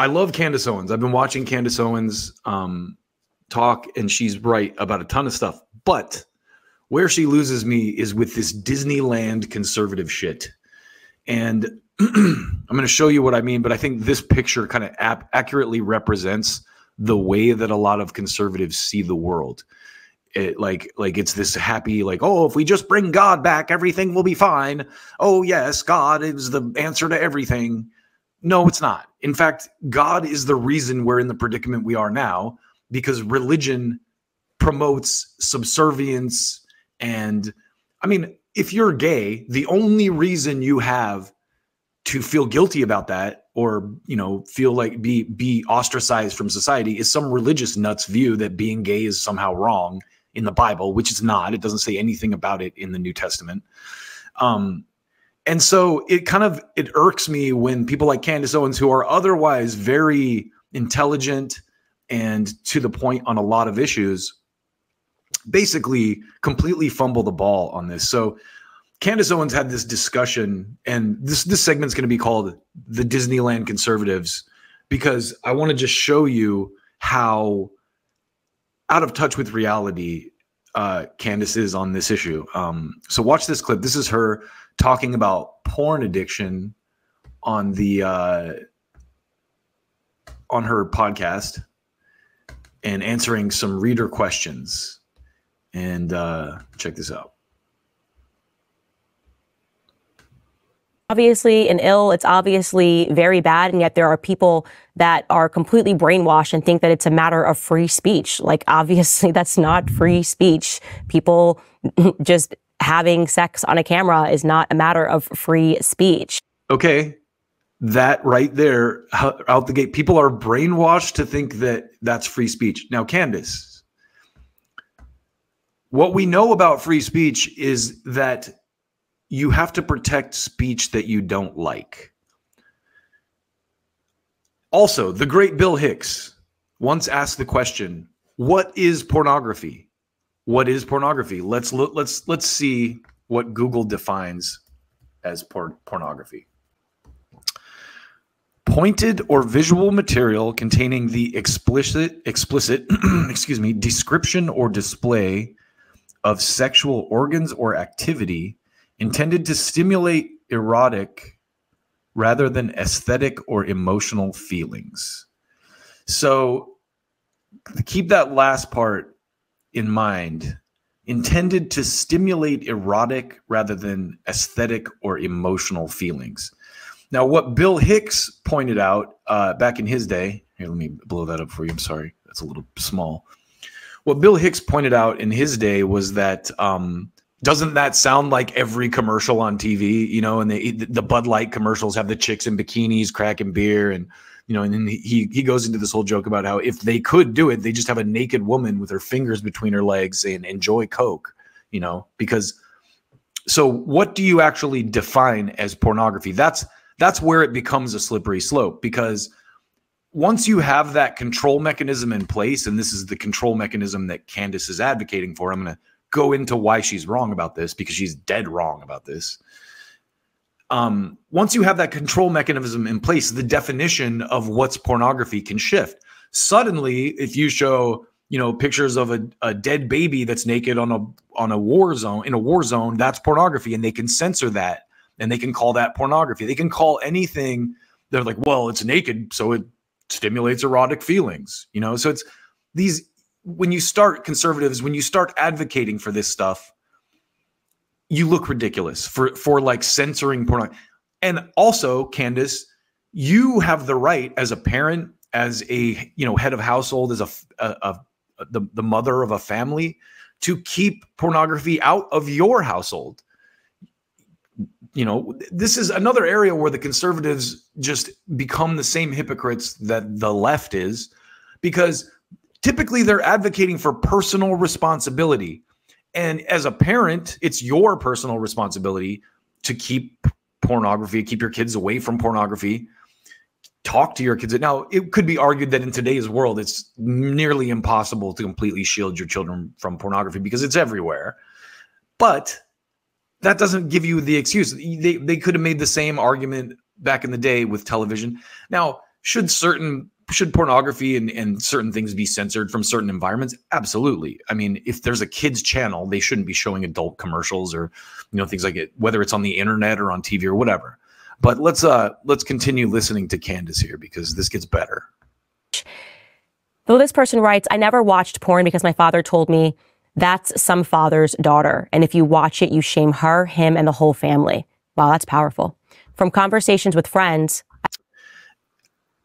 I love Candace Owens. I've been watching Candace Owens um, talk, and she's right about a ton of stuff. But where she loses me is with this Disneyland conservative shit. And I'm going to show you what I mean, but I think this picture kind of ap- accurately represents the way that a lot of conservatives see the world. It, like like it's this happy like oh if we just bring god back everything will be fine oh yes god is the answer to everything no it's not. In fact god is the reason we're in the predicament we are now because religion promotes subservience and i mean if you're gay the only reason you have to feel guilty about that or you know feel like be be ostracized from society is some religious nuts view that being gay is somehow wrong in the bible which it's not. It doesn't say anything about it in the new testament. Um and so it kind of it irks me when people like candace owens who are otherwise very intelligent and to the point on a lot of issues basically completely fumble the ball on this so Candace Owens had this discussion, and this this segment's going to be called "The Disneyland Conservatives," because I want to just show you how out of touch with reality uh, Candace is on this issue. Um, so watch this clip. This is her talking about porn addiction on the uh, on her podcast and answering some reader questions. And uh, check this out. obviously an ill, it's obviously very bad, and yet there are people that are completely brainwashed and think that it's a matter of free speech. Like, obviously, that's not free speech. People just having sex on a camera is not a matter of free speech. Okay. That right there, out the gate, people are brainwashed to think that that's free speech. Now, Candace, what we know about free speech is that you have to protect speech that you don't like. Also, the great Bill Hicks once asked the question, "What is pornography?" What is pornography? Let's look let's let's see what Google defines as por- pornography. Pointed or visual material containing the explicit explicit excuse me, description or display of sexual organs or activity intended to stimulate erotic rather than aesthetic or emotional feelings. So keep that last part in mind. Intended to stimulate erotic rather than aesthetic or emotional feelings. Now, what Bill Hicks pointed out uh, back in his day, here, let me blow that up for you. I'm sorry, that's a little small. What Bill Hicks pointed out in his day was that um, doesn't that sound like every commercial on TV? You know, and the the Bud Light commercials have the chicks in bikinis cracking beer, and you know, and then he he goes into this whole joke about how if they could do it, they just have a naked woman with her fingers between her legs and enjoy coke. You know, because so what do you actually define as pornography? That's that's where it becomes a slippery slope because once you have that control mechanism in place, and this is the control mechanism that Candace is advocating for, I'm going to go into why she's wrong about this because she's dead wrong about this. Um, once you have that control mechanism in place, the definition of what's pornography can shift. Suddenly, if you show you know pictures of a, a dead baby that's naked on a on a war zone in a war zone, that's pornography, and they can censor that and they can call that pornography. They can call anything. They're like, well, it's naked, so it stimulates erotic feelings. You know, so it's these when you start conservatives, when you start advocating for this stuff, you look ridiculous for for like censoring porn. And also, Candace, you have the right as a parent, as a you know head of household, as a, a, a the the mother of a family, to keep pornography out of your household. You know, this is another area where the conservatives just become the same hypocrites that the left is, because typically they're advocating for personal responsibility. And as a parent, it's your personal responsibility to keep pornography, keep your kids away from pornography, talk to your kids. Now, it could be argued that in today's world, it's nearly impossible to completely shield your children from pornography because it's everywhere. But that doesn't give you the excuse. They, they could have made the same argument back in the day with television. Now, should certain should pornography and, and certain things be censored from certain environments? Absolutely. I mean if there's a kids channel they shouldn't be showing adult commercials or you know things like it whether it's on the internet or on tv or whatever. But let's uh let's continue listening to candace here because this gets better. Though this person writes i never watched porn because my father told me that's some father's daughter and if you watch it you shame her him and the whole family. Wow that's powerful. From conversations with friends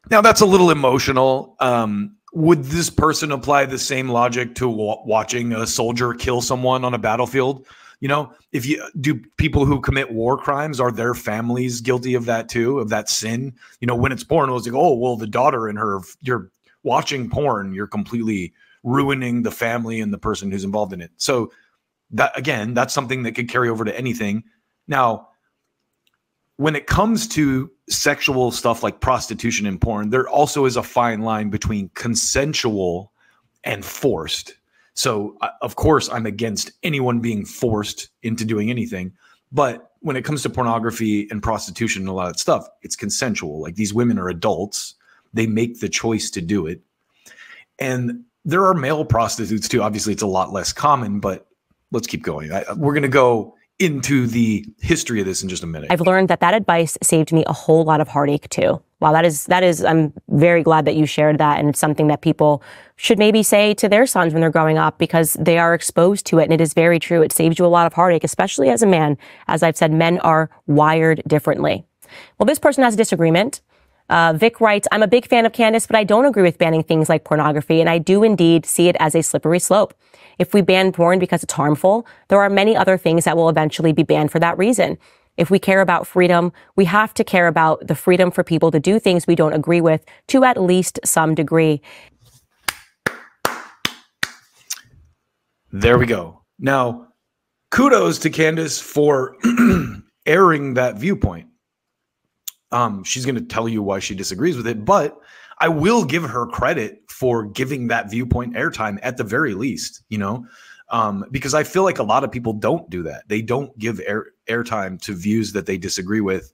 now that's a little emotional. Um, would this person apply the same logic to w- watching a soldier kill someone on a battlefield? You know, if you do people who commit war crimes are their families guilty of that too, of that sin? You know, when it's porn, it was like, oh, well, the daughter and her, you're watching porn, you're completely ruining the family and the person who's involved in it. So that again, that's something that could carry over to anything. Now, when it comes to sexual stuff like prostitution and porn, there also is a fine line between consensual and forced. So, uh, of course, I'm against anyone being forced into doing anything. But when it comes to pornography and prostitution and a lot of stuff, it's consensual. Like these women are adults, they make the choice to do it. And there are male prostitutes too. Obviously, it's a lot less common, but let's keep going. I, we're going to go into the history of this in just a minute. I've learned that that advice saved me a whole lot of heartache too. Wow, that is that is I'm very glad that you shared that and it's something that people should maybe say to their sons when they're growing up because they are exposed to it and it is very true. It saves you a lot of heartache, especially as a man. As I've said, men are wired differently. Well, this person has a disagreement. Uh, Vic writes, I'm a big fan of Candace, but I don't agree with banning things like pornography, and I do indeed see it as a slippery slope. If we ban porn because it's harmful, there are many other things that will eventually be banned for that reason. If we care about freedom, we have to care about the freedom for people to do things we don't agree with to at least some degree. There we go. Now, kudos to Candace for airing that viewpoint. Um, she's going to tell you why she disagrees with it, but I will give her credit for giving that viewpoint airtime at the very least, you know, um, because I feel like a lot of people don't do that. They don't give air airtime to views that they disagree with,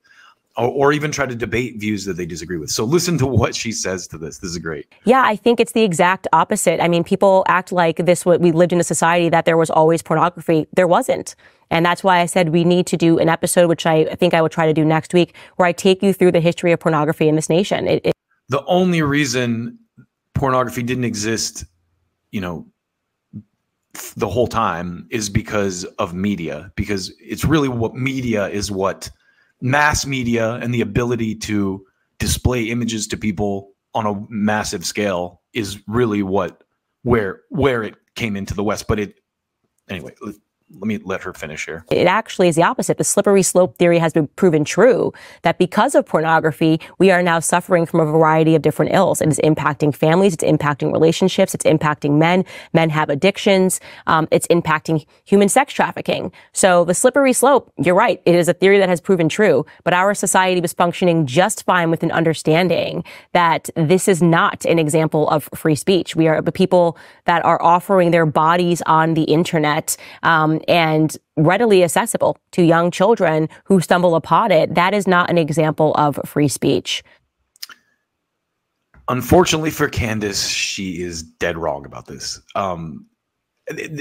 or, or, even try to debate views that they disagree with. So listen to what she says to this. This is great. Yeah, I think it's the exact opposite. I mean, people act like this. What we lived in a society that there was always pornography. There wasn't. And that's why I said we need to do an episode, which I think I will try to do next week, where I take you through the history of pornography in this nation. It, it the only reason pornography didn't exist, you know, the whole time is because of media, because it's really what media is what mass media and the ability to display images to people on a massive scale is really what where where it came into the West. But it anyway, let me let her finish here. It actually is the opposite. The slippery slope theory has been proven true that because of pornography, we are now suffering from a variety of different ills. It is impacting families. It's impacting relationships. It's impacting men. Men have addictions. Um, it's impacting human sex trafficking. So the slippery slope, you're right. It is a theory that has proven true, but our society was functioning just fine with an understanding that this is not an example of free speech. We are the people that are offering their bodies on the internet. Um, and readily accessible to young children who stumble upon it, that is not an example of free speech. Unfortunately for Candace, she is dead wrong about this. Um,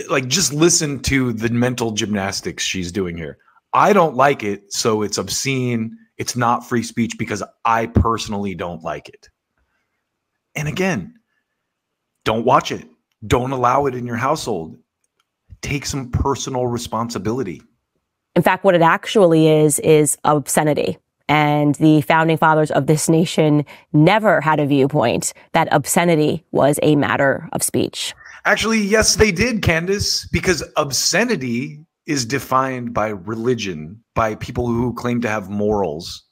like, just listen to the mental gymnastics she's doing here. I don't like it, so it's obscene. It's not free speech because I personally don't like it. And again, don't watch it. Don't allow it in your household take some personal responsibility. In fact, what it actually is, is obscenity. And the founding fathers of this nation never had a viewpoint that obscenity was a matter of speech. Actually, yes, they did, Candace, because obscenity is defined by religion, by people who claim to have morals,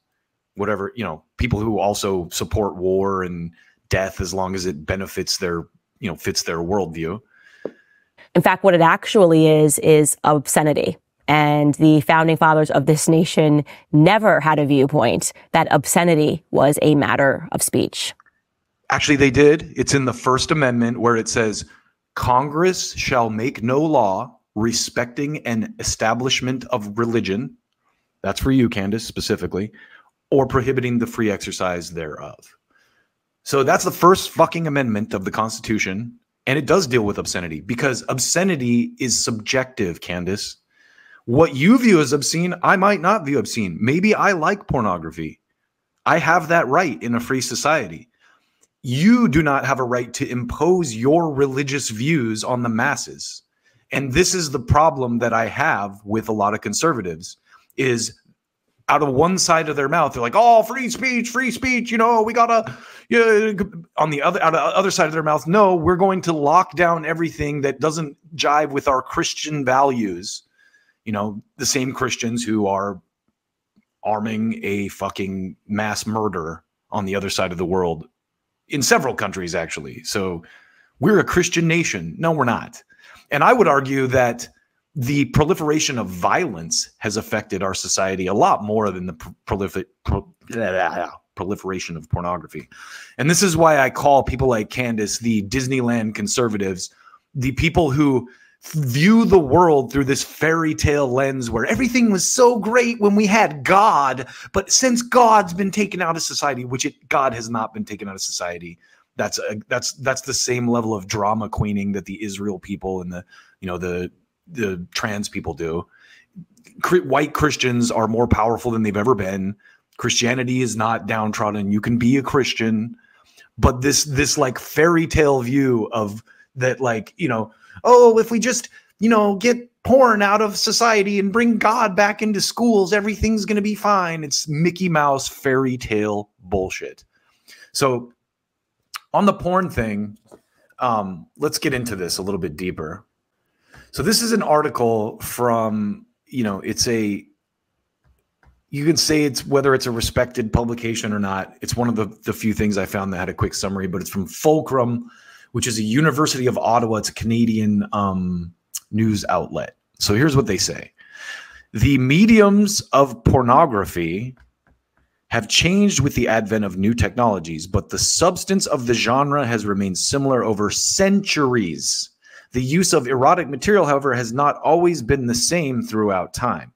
whatever, you know, people who also support war and death as long as it benefits their, you know, fits their worldview. In fact, what it actually is, is obscenity. And the founding fathers of this nation never had a viewpoint that obscenity was a matter of speech. Actually, they did. It's in the First Amendment where it says Congress shall make no law respecting an establishment of religion. That's for you, Candace, specifically, or prohibiting the free exercise thereof. So that's the first fucking amendment of the Constitution. And it does deal with obscenity because obscenity is subjective, Candace. What you view as obscene, I might not view obscene. Maybe I like pornography. I have that right in a free society. You do not have a right to impose your religious views on the masses. And this is the problem that I have with a lot of conservatives is out of one side of their mouth, they're like, "Oh, free speech, free speech." You know, we gotta. Yeah. On the other, out of the other side of their mouth, no, we're going to lock down everything that doesn't jive with our Christian values. You know, the same Christians who are arming a fucking mass murder on the other side of the world in several countries, actually. So we're a Christian nation. No, we're not. And I would argue that the proliferation of violence has affected our society a lot more than the prolific, pro, proliferation of pornography. And this is why I call people like Candace the Disneyland conservatives, the people who view the world through this fairy tale lens where everything was so great when we had God, but since God's been taken out of society, which it, God has not been taken out of society, that's a, that's that's the same level of drama queening that the Israel people and the you know the the trans people do. White Christians are more powerful than they've ever been. Christianity is not downtrodden. You can be a Christian, but this this like fairy tale view of that like, you know, oh, if we just, you know, get porn out of society and bring God back into schools, everything's going to be fine. It's Mickey Mouse fairy tale bullshit. So on the porn thing, um, let's get into this a little bit deeper. So this is an article from, you know, it's a you can say it's whether it's a respected publication or not. It's one of the, the few things I found that had a quick summary, but it's from Fulcrum, which is a University of Ottawa. It's a Canadian um, news outlet. So here's what they say The mediums of pornography have changed with the advent of new technologies, but the substance of the genre has remained similar over centuries. The use of erotic material, however, has not always been the same throughout time.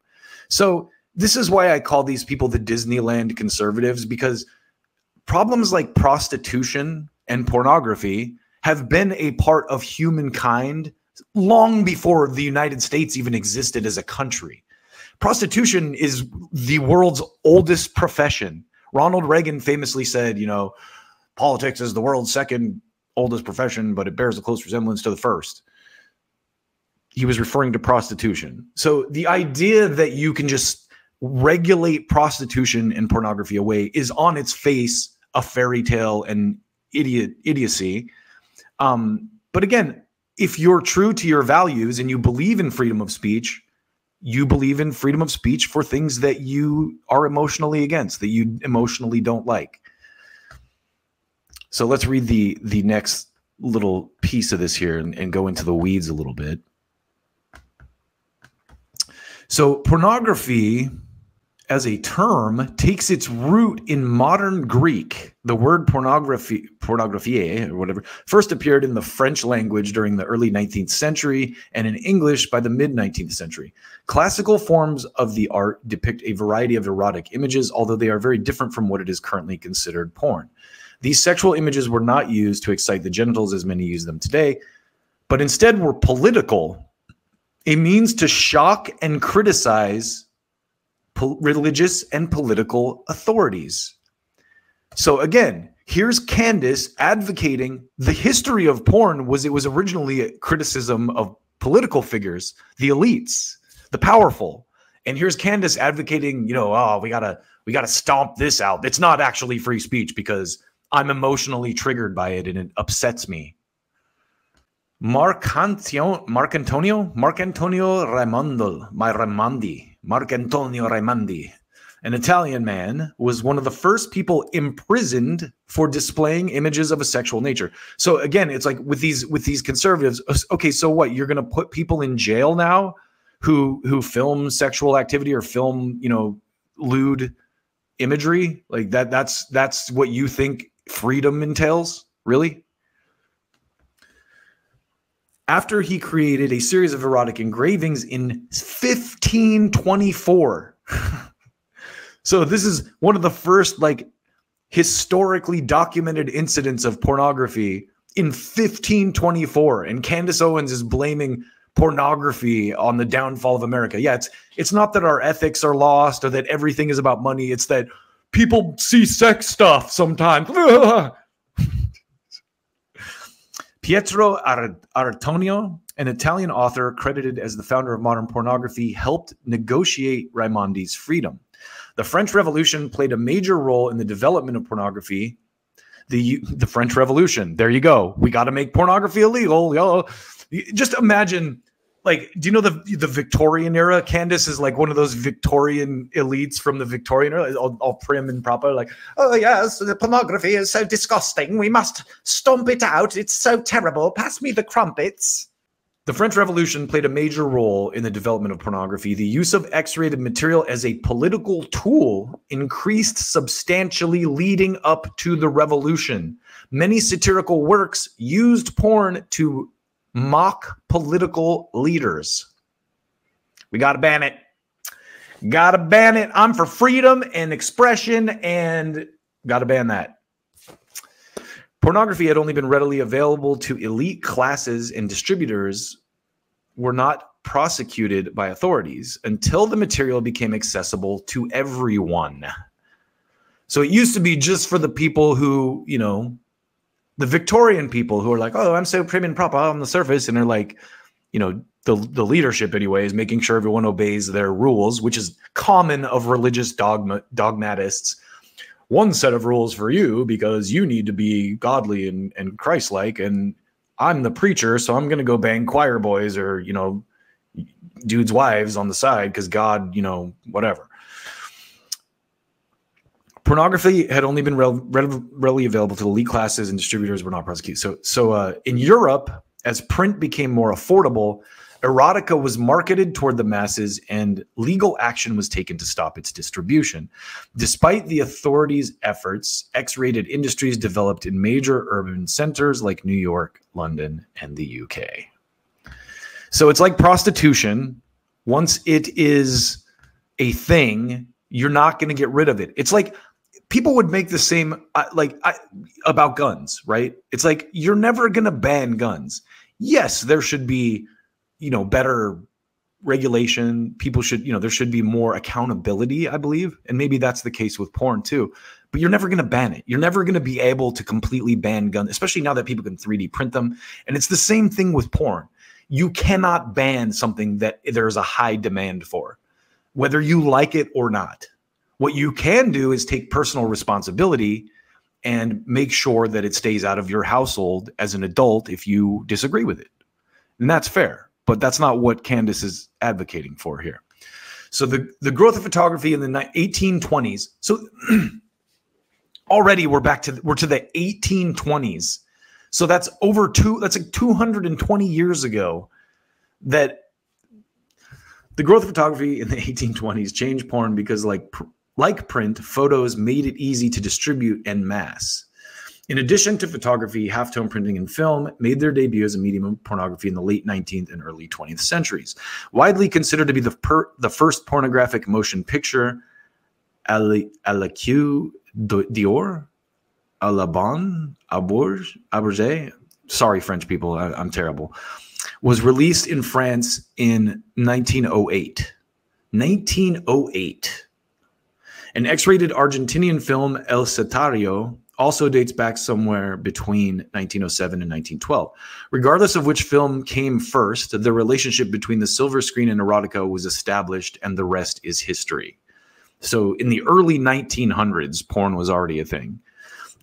So, this is why I call these people the Disneyland conservatives because problems like prostitution and pornography have been a part of humankind long before the United States even existed as a country. Prostitution is the world's oldest profession. Ronald Reagan famously said, you know, politics is the world's second oldest profession, but it bears a close resemblance to the first. He was referring to prostitution. So the idea that you can just regulate prostitution and pornography away is on its face a fairy tale and idiot idiocy. Um, but again, if you're true to your values and you believe in freedom of speech, you believe in freedom of speech for things that you are emotionally against, that you emotionally don't like. So let's read the the next little piece of this here and, and go into the weeds a little bit. So pornography as a term takes its root in modern Greek. The word pornography, pornography or whatever, first appeared in the French language during the early 19th century and in English by the mid 19th century. Classical forms of the art depict a variety of erotic images, although they are very different from what it is currently considered porn. These sexual images were not used to excite the genitals as many use them today, but instead were political, a means to shock and criticize religious and political authorities. So again, here's Candace advocating the history of porn was it was originally a criticism of political figures, the elites, the powerful. And here's Candace advocating, you know, oh, we gotta we gotta stomp this out. It's not actually free speech because I'm emotionally triggered by it and it upsets me. Mark Antonio, Mark Antonio, Mark Antonio Raimondo, my Raimondi, Mark Antonio Raimondi, an Italian man, was one of the first people imprisoned for displaying images of a sexual nature. So again, it's like with these with these conservatives. Okay, so what? You're going to put people in jail now who who film sexual activity or film, you know, lewd imagery like that. That's that's what you think freedom entails? Really? After he created a series of erotic engravings in 1524. so this is one of the first like historically documented incidents of pornography in 1524 and Candace Owens is blaming pornography on the downfall of America. Yeah, it's it's not that our ethics are lost or that everything is about money. It's that people see sex stuff sometimes. Pietro Artonio, an Italian author credited as the founder of modern pornography, helped negotiate Raimondi's freedom. The French Revolution played a major role in the development of pornography. The the French Revolution. There you go. We got to make pornography illegal. Yo. Just imagine like do you know the the Victorian era? Candace is like one of those Victorian elites from the Victorian era, all, all, prim and proper. Like, oh yes, the pornography is so disgusting. We must stomp it out. It's so terrible. Pass me the crumpets. The French Revolution played a major role in the development of pornography. The use of X rated material as a political tool increased substantially leading up to the revolution. Many satirical works used porn to mock political leaders. We got to ban it. Got to ban it. I'm for freedom and expression and got to ban that. Pornography had only been readily available to elite classes and distributors were not prosecuted by authorities until the material became accessible to everyone. So it used to be just for the people who, you know, the Victorian people who are like, oh, I'm so prim and proper on the surface. And they're like, you know, the, the leadership anyway is making sure everyone obeys their rules, which is common of religious dogma dogmatists one set of rules for you because you need to be godly and, and Christ-like, and I'm the preacher, so I'm gonna go bang choir boys or you know, dudes' wives on the side because God, you know, whatever. Pornography had only been readily available to elite classes, and distributors were not prosecuted. So, so uh, in Europe, as print became more affordable, erotica was marketed toward the masses and legal action was taken to stop its distribution. Despite the authorities' efforts, X rated industries developed in major urban centers like New York, London, and the UK. So it's like prostitution. Once it is a thing, you're not going to get rid of it. It's like people would make the same uh, like I, about guns, right? It's like you're never going to ban guns. Yes, there should be you know better regulation. People should you know there should be more accountability i believe and maybe that's the case with porn too. But you're never going to ban it. You're never going to be able to completely ban guns especially now that people can 3d print them. And it's the same thing with porn. You cannot ban something that there's a high demand for whether you like it or not what you can do is take personal responsibility and make sure that it stays out of your household as an adult if you disagree with it and that's fair but that's not what Candace is advocating for here. So the, the growth of photography in the 1820s. So already we're back to we're to the 1820s. So that's over two that's like 220 years ago that the growth of photography in the 1820s changed porn because like like print, photos made it easy to distribute en masse. In addition to photography, halftone printing and film made their debut as a medium of pornography in the late 19th and early 20th centuries. Widely considered to be the, per, the first pornographic motion picture, à la d'or, à la bourge, sorry, French people, I, I'm terrible, was released in France in 1908. 1908. An X rated Argentinian film, El Satario, also dates back somewhere between 1907 and 1912. Regardless of which film came first, the relationship between the silver screen and erotica was established, and the rest is history. So, in the early 1900s, porn was already a thing.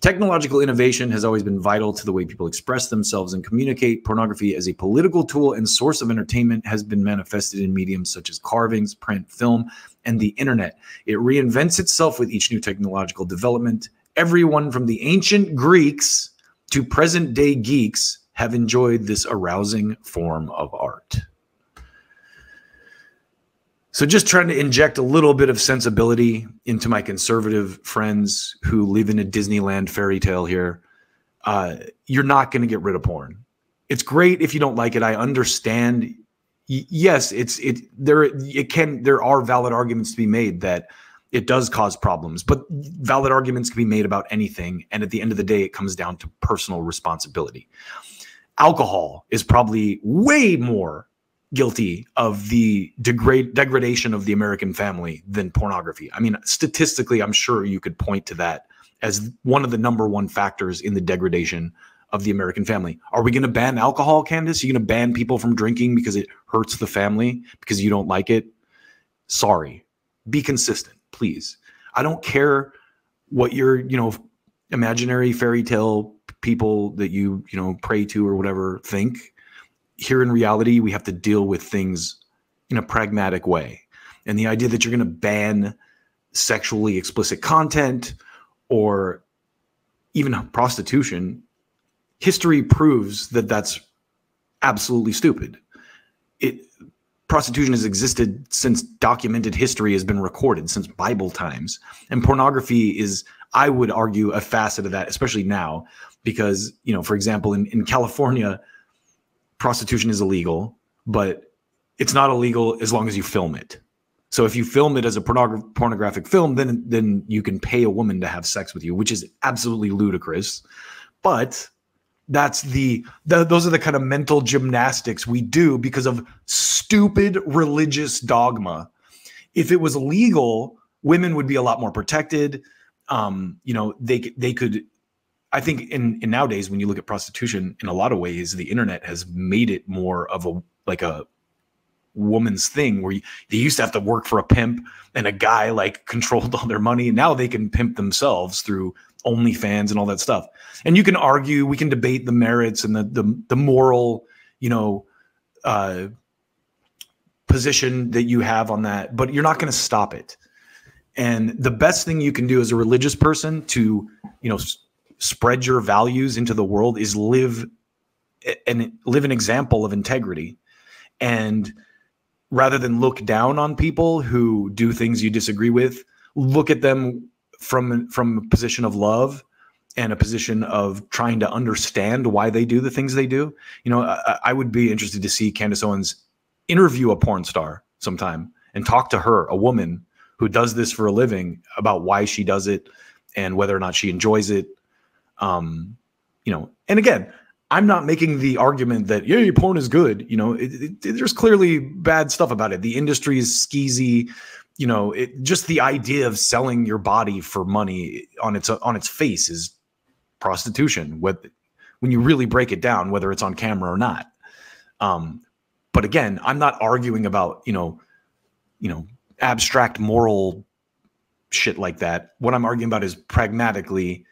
Technological innovation has always been vital to the way people express themselves and communicate. Pornography as a political tool and source of entertainment has been manifested in mediums such as carvings, print, film, and the internet. It reinvents itself with each new technological development everyone from the ancient Greeks to present day geeks have enjoyed this arousing form of art. So, just trying to inject a little bit of sensibility into my conservative friends who live in a Disneyland fairy tale here. Uh, you're not going to get rid of porn. It's great if you don't like it. I understand. Y- yes, it's it. There it can there are valid arguments to be made that it does cause problems, but valid arguments can be made about anything. And at the end of the day, it comes down to personal responsibility. Alcohol is probably way more guilty of the degrade degradation of the American family than pornography. I mean, statistically, I'm sure you could point to that as one of the number one factors in the degradation of the American family. Are we going to ban alcohol, Candace? Are you going to ban people from drinking because it hurts the family because you don't like it? Sorry. Be consistent please. I don't care what your, you know, imaginary fairy tale people that you, you know, pray to or whatever think. Here in reality, we have to deal with things in a pragmatic way. And the idea that you're going to ban sexually explicit content or even prostitution, history proves that that's absolutely stupid. It prostitution has existed since documented history has been recorded since bible times and pornography is i would argue a facet of that especially now because you know for example in, in california prostitution is illegal but it's not illegal as long as you film it. So if you film it as a pornog- pornographic film then then you can pay a woman to have sex with you which is absolutely ludicrous. But that's the, the, those are the kind of mental gymnastics we do because of stupid religious dogma. If it was legal women would be a lot more protected. Um, you know they they could i think in, in nowadays when you look at prostitution in a lot of ways the internet has made it more of a like a woman's thing where you, they used to have to work for a pimp and a guy like controlled all their money now they can pimp themselves through OnlyFans and all that stuff. And you can argue, we can debate the merits and the the, the moral, you know, uh, position that you have on that, but you're not going to stop it. And the best thing you can do as a religious person to, you know, spread your values into the world is live and live an example of integrity. And rather than look down on people who do things you disagree with, look at them from from a position of love and a position of trying to understand why they do the things they do. You know, I, I, would be interested to see Candace Owens interview a porn star sometime and talk to her, a woman who does this for a living, about why she does it and whether or not she enjoys it. Um, you know, and again, I'm not making the argument that yeah, porn is good. You know, it, it, there's clearly bad stuff about it. The industry is skeezy you know, it, just the idea of selling your body for money on its on its face is prostitution. With when you really break it down, whether it's on camera or not. Um, but again, I'm not arguing about you know, you know, abstract moral shit like that. What I'm arguing about is pragmatically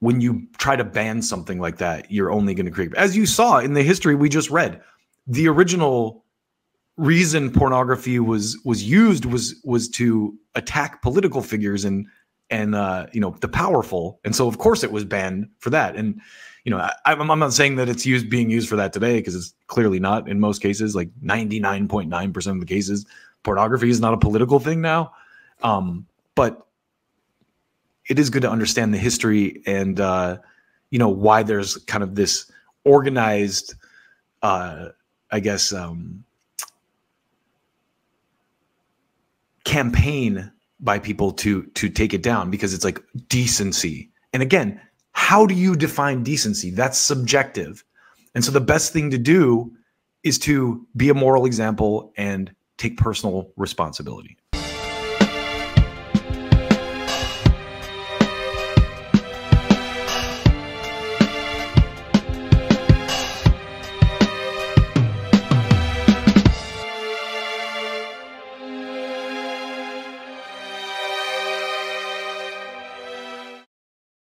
when you try to ban something like that, you're only going to create, as you saw in the history we just read, the original reason pornography was was used was was to attack political figures and and uh, you know the powerful, and so of course it was banned for that. And you know I, I'm not saying that it's used being used for that today because it's clearly not in most cases. Like 99.9 percent of the cases, pornography is not a political thing now. Um, but it is good to understand the history and uh, you know why there's kind of this organized, uh, I guess. Um, campaign by people to to take it down because it's like decency. And again, how do you define decency? That's subjective. And so the best thing to do is to be a moral example and take personal responsibility.